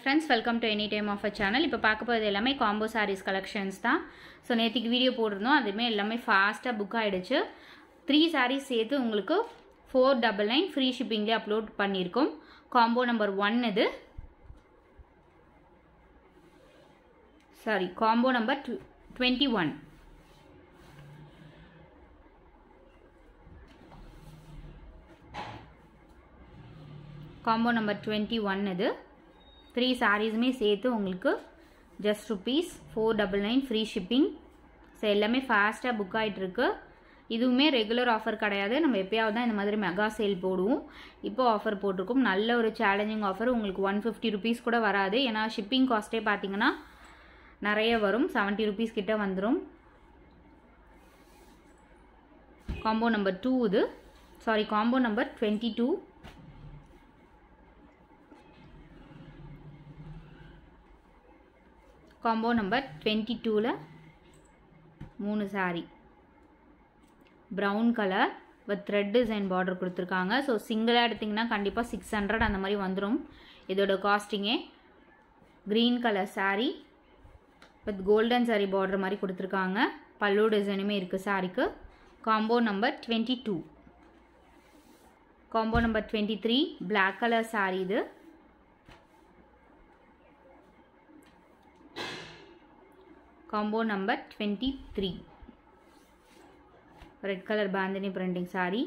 Friends welcome to any time of a channel இப்போ பார்க்க போகிறது எல்லாமே காம்போ சாரீஸ் கலெக்ஷன்ஸ் தான். ஸோ நேற்றுக்கு வீடியோ போட்டிருந்தோம். அதுவுமே எல்லாமே ஃபாஸ்ட்டாக புக் ஆகிடுச்சு த்ரீ சாரீஸ் சேர்த்து உங்களுக்கு ஃபோர் டபுள் நைன் ஃப்ரீ ஷிப்பிங்லேயே அப்லோட் பண்ணியிருக்கோம். காம்போ நம்பர் ஒன் இது. Sorry combo number twenty one combo number twenty one இது. த்ரீ சாரீஸுமே சேர்த்து உங்களுக்கு just rupees four double nine free shipping so எல்லாமே ஃபாஸ்ட்டாக புக் ஆகிட்டுருக்கு இதுவுமே ரெகுலர் ஆஃபர் கிடையாது. நம்ம எப்பயாவது தான் இந்த மாதிரி மெகா சேல் போடுவோம். இப்போ ஆஃபர் போட்டிருக்கோம். நல்ல ஒரு சேலஞ்சிங் ஆஃபர் உங்களுக்கு ஒன் ஃபிஃப்டி ருபீஸ் கூட வராது. ஏன்னா ஷிப்பிங் காஸ்ட்டே பார்த்தீங்கன்னா நிறைய வரும். செவன்ட்டி ருபீஸ் கிட்ட வந்துடும் காம்போ நம்பர் டூ இது. Sorry combo number twenty two combo number twenty டூவில் மூணு sari brown colour with thread design border கொடுத்துருக்காங்க. ஸோ சிங்கிளாக எடுத்திங்கன்னா கண்டிப்பாக சிக்ஸ் ஹண்ட்ரட் அந்த மாதிரி வந்துடும் இதோட காஸ்டிங்கே green colour sari with golden sari border மாதிரி கொடுத்துருக்காங்க. பல்லு டிசைனுமே இருக்குது சாரீக்கு combo number twenty two combo number twenty three black colour sari இது. Combo number twenty three red colour bandhani printing sari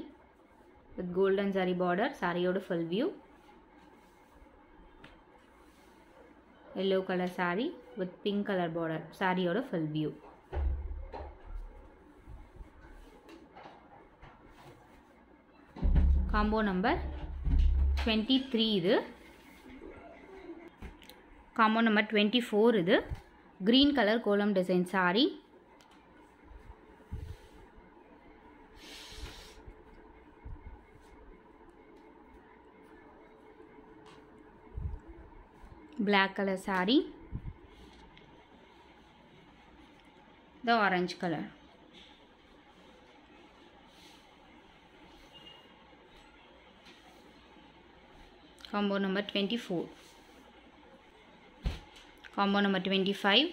with golden sari border சாரியோட full view yellow colour sari with pink colour border சாரியோட full view combo number twenty three இது. Combo number twenty four இது. green color column design sari, black color sari, the orange color. Combo number 24 combo number 25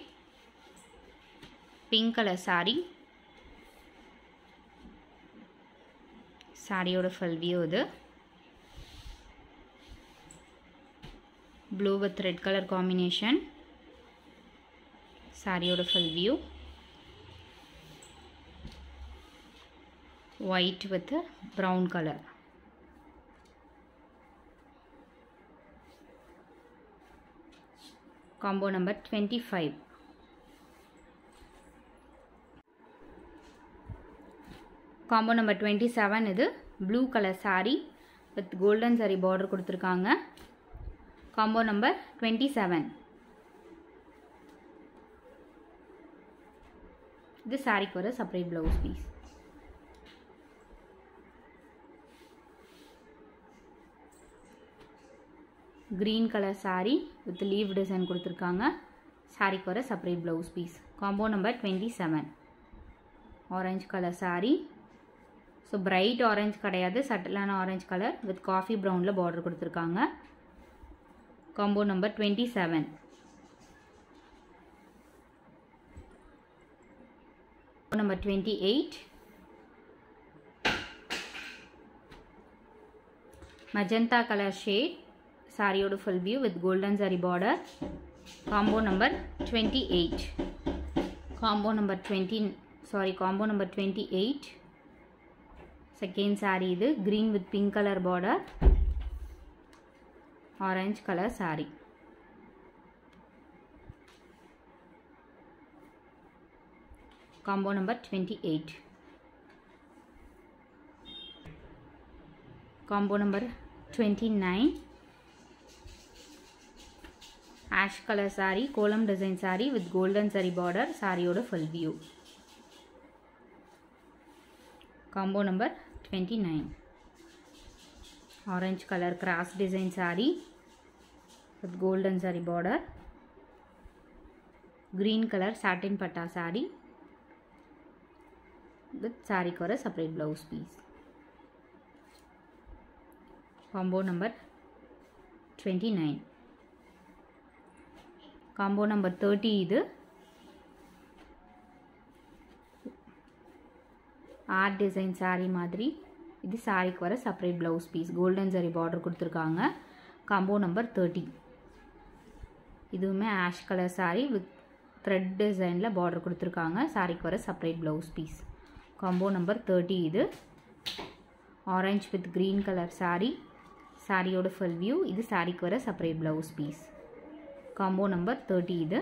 pink colour sari சாரியோட full view இது. Blue with red colour combination சாரியோட full view white with brown colour combo number twenty five combo number twenty seven இது blue colour sari with golden sari border கொடுத்துருக்காங்க. Combo number twenty seven இது சாரீக்கு வர separate blouse piece green colour sari with leaf design கொடுத்துருக்காங்க. சாரீக்கு வர separate blouse piece combo number twenty seven orange colour sari so bright orange கிடையாது சட்டிலான orange colour with coffee ப்ரௌனில் பார்டர் கொடுத்துருக்காங்க. Combo number twenty seven number twenty eight magenta colour shade சாரியோட full view with golden sari border combo number twenty eight combo number twenty sorry combo number twenty eight second sari இது green with pink colour border orange colour sari combo number twenty eight combo number twenty nine ash colour sari kolam design sari with golden sari border சாரியோட full view combo number 29 orange color cross design saree with golden saree border green color satin patta saree with saree for a separate blouse piece combo number 29 combo number thirty இது. Art design sari மாதிரி. இது சாரிக்கு வர separate blouse piece golden sari border கொடுத்துருக்காங்க. Combo number thirty இதுவுமே ash colour sari with thread டிசைனில் border கொடுத்துருக்காங்க. சாரிக்கு வர separate blouse piece combo number thirty இது. Orange with green colour sari சாரியோட ஃபுல் வியூ இது சாரிக்கு வர separate blouse piece combo number thirty இது.